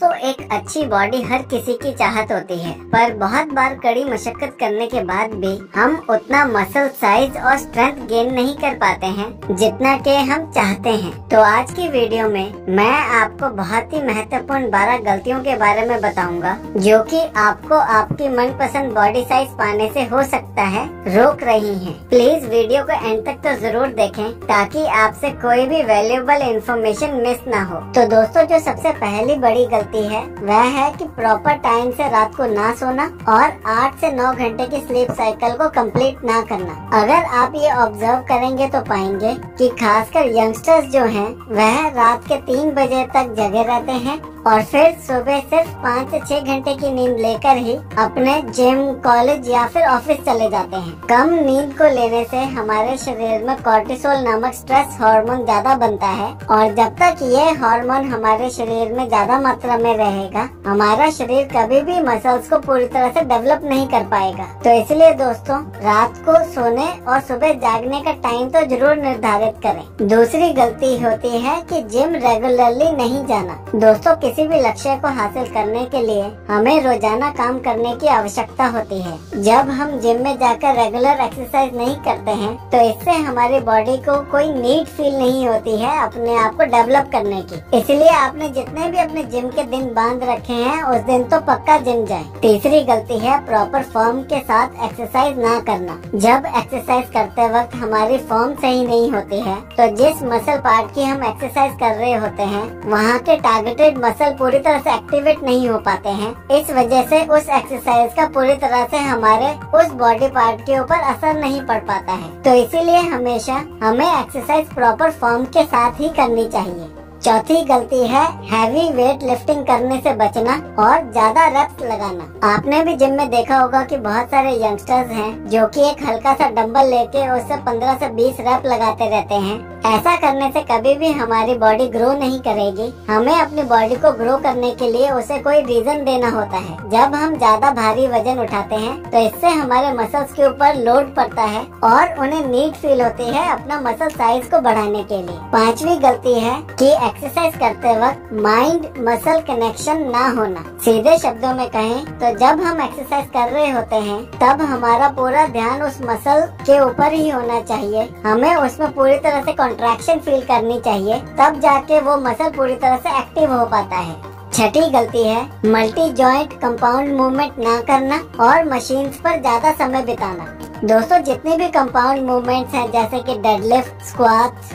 दोस्तों एक अच्छी बॉडी हर किसी की चाहत होती है। पर बहुत बार कड़ी मशक्कत करने के बाद भी हम उतना मसल साइज़ और स्ट्रेंथ गेन नहीं कर पाते हैं, जितना के हम चाहते हैं। तो आज की वीडियो में मैं आपको बहुत ही महत्वपूर्ण बारह गलतियों के बारे में बताऊँगा, जो कि आपको आपकी मनपसंद बॉडी साइज़ पाने से हो सकता है, रोक रही है। प्लीज़ वीडियो को एंड तक तो ज़रूर देखें, ताकि आपसे कोई भी वैल्यूबल इंफॉर्मेशन मिस ना हो। तो दोस्तों, जो सबसे पहली बड़ी गलती होती है, वह है कि प्रॉपर टाइम से रात को ना सोना और आठ से नौ घंटे की स्लीप साइकिल को कंप्लीट ना करना। अगर आप ये ऑब्ज़र्व करेंगे तो पाएँगे कि खासकर यंगस्टर्स जो हैं, वह रात के तीन बजे तक जगे रहते हैं और फिर सुबह सिर्फ़ पाँच से छह घंटे की नींद लेकर ही अपने जिम कॉलेज या फिर ऑफ़िस चले जाते हैं। कम नींद को लेने से हमारे शरीर में कॉर्टिसोल नामक स्ट्रेस हार्मोन ज़्यादा बनता है और जब तक ये हार्मोन हमारे शरीर में ज़्यादा मात्रा में रहेगा, हमारा शरीर कभी भी मसल्स को पूरी तरह से डेवलप नहीं कर पाएगा। तो इसलिए दोस्तों, रात को सोने और सुबह जागने का टाइम तो ज़रूर निर्धारित करें। दूसरी गलती होती है कि जिम रेगुलरली नहीं जाना। दोस्तों किसी भी लक्ष्य को हासिल करने के लिए हमें रोज़ाना काम करने की आवश्यकता होती है। जब हम जिम में जाकर रेगुलर एक्सरसाइज नहीं करते हैं तो इससे हमारी बॉडी को कोई नीड फील नहीं होती है अपने आप को डेवलप करने की। इसलिए आपने जितने भी अपने जिम के दिन बाँध रखे हैं, उस दिन तो पक्का जिम जाए। तीसरी गलती है प्रॉपर फॉर्म के साथ एक्सरसाइज ना करना। जब एक्सरसाइज करते वक्त हमारी फॉर्म सही नहीं होती है तो जिस मसल पार्ट की हम एक्सरसाइज कर रहे होते हैं, वहाँ के टारगेटेड मसल पूरी तरह से एक्टिवेट नहीं हो पाते हैं। इस वजह से उस एक्सरसाइज का पूरी तरह से हमारे उस बॉडी पार्ट के ऊपर असर नहीं पड़ पाता है। तो इसीलिए हमेशा हमें एक्सरसाइज प्रॉपर फॉर्म के साथ ही करनी चाहिए। चौथी गलती है हैवी वेट लिफ्टिंग करने से बचना और ज़्यादा रेप्स लगाना। आपने भी जिम में देखा होगा कि बहुत सारे यंगस्टर्स हैं जो कि एक हल्का सा डंबल लेके उससे 15 से 20 रेप लगाते रहते हैं। ऐसा करने से कभी भी हमारी बॉडी ग्रो नहीं करेगी। हमें अपनी बॉडी को ग्रो करने के लिए उसे कोई रीजन देना होता है। जब हम ज़्यादा भारी वज़न उठाते हैं तो इससे हमारे मसल्स के ऊपर लोड पड़ता है और उन्हें नीड फील होती है अपना मसल साइज़ को बढ़ाने के लिए। पांचवी गलती है कि एक्सरसाइज करते वक्त माइंड मसल कनेक्शन ना होना। सीधे शब्दों में कहें तो जब हम एक्सरसाइज कर रहे होते हैं, तब हमारा पूरा ध्यान उस मसल के ऊपर ही होना चाहिए। हमें उसमें पूरी तरह से कॉन्ट्रैक्शन फील करनी चाहिए, तब जाके वो मसल पूरी तरह से एक्टिव हो पाता है। छठी गलती है मल्टी जॉइंट कंपाउंड मूवमेंट ना करना और मशीन्स पर ज़्यादा समय बिताना। दोस्तों, जितने भी कंपाउंड मूवमेंट्स हैं, जैसे कि deadlift squats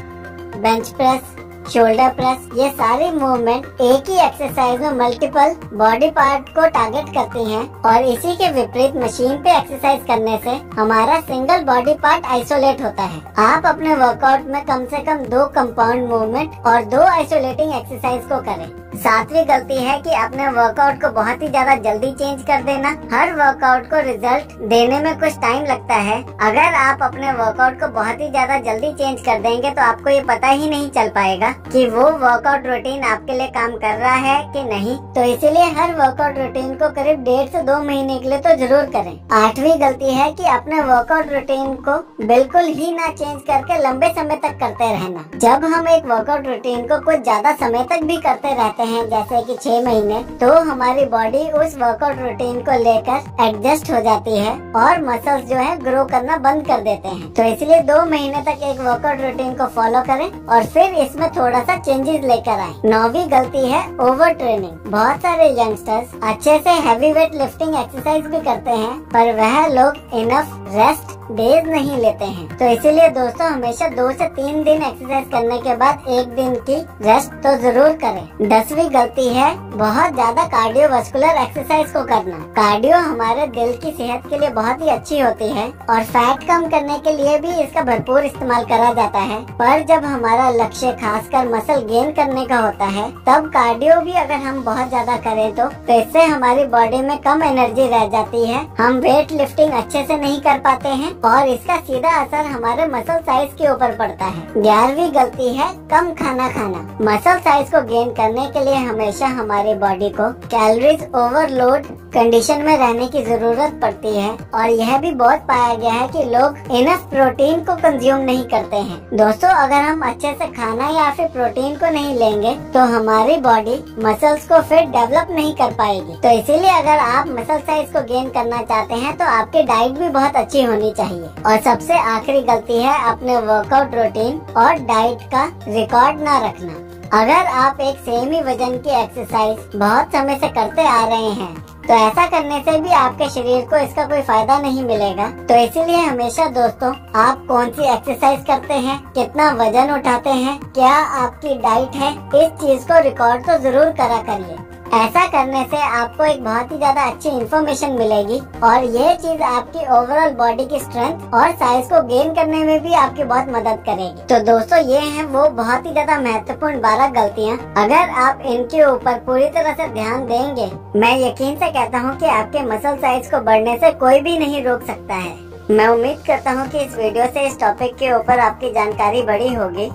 bench press shoulder press ये सारी मूवमेंट एक ही एक्सरसाइज में मल्टीपल बॉडी पार्ट को टारगेट करती हैं और इसी के विपरीत मशीन पे एक्सरसाइज करने से हमारा सिंगल बॉडी पार्ट आइसोलेट होता है। आप अपने वर्कआउट में कम से कम दो कंपाउंड मूवमेंट और दो आइसोलेटिंग एक्सरसाइज को करें। सातवीं गलती है कि अपने वर्कआउट को बहुत ही ज़्यादा जल्दी चेंज कर देना। हर वर्कआउट को रिज़ल्ट देने में कुछ टाइम लगता है। अगर आप अपने वर्कआउट को बहुत ही ज़्यादा जल्दी चेंज कर देंगे तो आपको ये पता ही नहीं चल पाएगा। कि वो वर्कआउट रूटीन आपके लिए काम कर रहा है कि नहीं? तो इसीलिए हर वर्कआउट रूटीन को करीब डेढ़ से दो महीने के लिए तो ज़रूर करें। आठवीं गलती है कि अपने वर्कआउट रूटीन को बिल्कुल ही ना चेंज करके लंबे समय तक करते रहना। जब हम एक वर्कआउट रूटीन को कुछ ज़्यादा समय तक भी करते रहते हैं, जैसे कि छह महीने तो हमारी बॉडी उस वर्कआउट रूटीन को लेकर एडजस्ट हो जाती है और मसल्स जो है ग्रो करना बंद कर देते हैं। तो इसलिए दो महीने तक एक वर्कआउट रूटीन को फॉलो करें और फिर इसमें थोड़ा सा चेंजेस लेकर आए। नौवीं गलती है ओवर ट्रेनिंग बहुत सारे यंगस्टर्स अच्छे से हैवी वेट लिफ्टिंग एक्सरसाइज भी करते हैं, पर वह लोग इनफ रेस्ट डेज़ नहीं लेते हैं। तो इसीलिए दोस्तों, हमेशा दो से तीन दिन एक्सरसाइज करने के बाद एक दिन की रेस्ट तो ज़रूर करें। दसवीं गलती है बहुत ज़्यादा कार्डियोवास्कुलर एक्सरसाइज को करना। कार्डियो हमारे दिल की सेहत के लिए बहुत ही अच्छी होती है, और फैट कम करने के लिए भी इसका भरपूर इस्तेमाल करा जाता है। पर जब हमारा लक्ष्य खासकर मसल गेन करने का होता है तब कार्डियो भी अगर हम बहुत ज़्यादा करें तो, तो इससे हमारी बॉडी में कम एनर्जी रह जाती है। हम वेट लिफ्टिंग अच्छे से नहीं कर पाते हैं और इसका सीधा असर हमारे मसल साइज़ के ऊपर पड़ता है। ग्यारहवीं गलती है कम खाना खाना। मसल साइज़ को गेन करने के लिए हमेशा हमारी बॉडी को कैलोरीज ओवरलोड कंडीशन में रहने की ज़रूरत पड़ती है और यह भी बहुत पाया गया है कि लोग इनफ प्रोटीन को कंज्यूम नहीं करते हैं। दोस्तों अगर हम अच्छे से खाना या फिर प्रोटीन को नहीं लेंगे तो हमारी बॉडी मसल्स को फिर डेवलप नहीं कर पाएगी। तो इसीलिए अगर आप मसल साइज़ को गेन करना चाहते हैं तो आपकी डाइट भी बहुत अच्छी होनी चाहिए। और सबसे आखिरी गलती है अपने वर्कआउट रूटीन और डाइट का रिकॉर्ड न रखना। अगर आप एक सेम ही वज़न की एक्सरसाइज बहुत समय से करते आ रहे हैं तो ऐसा करने से भी आपके शरीर को इसका कोई फ़ायदा नहीं मिलेगा। तो इसीलिए हमेशा दोस्तों, आप कौन सी एक्सरसाइज करते हैं, कितना वज़न उठाते हैं, क्या आपकी डाइट है, इस चीज़ को रिकॉर्ड तो ज़रूर करा करिए। ऐसा करने से आपको एक बहुत ही ज़्यादा अच्छी इन्फॉर्मेशन मिलेगी और यह चीज़ आपकी ओवरऑल बॉडी की स्ट्रेंथ और साइज़ को गेन करने में भी आपकी बहुत मदद करेगी। तो दोस्तों, ये है वो बहुत ही ज़्यादा महत्वपूर्ण बारह गलतियाँ। अगर आप इनके ऊपर पूरी तरह ऐसी ध्यान देंगे, मैं यकीन ऐसी कहता हूँ की आपके मसल साइज़ को बढ़ने ऐसी कोई भी नहीं रोक सकता है। मैं उम्मीद करता हूँ कि इस वीडियो से इस टॉपिक के ऊपर आपकी जानकारी बढ़ी होगी।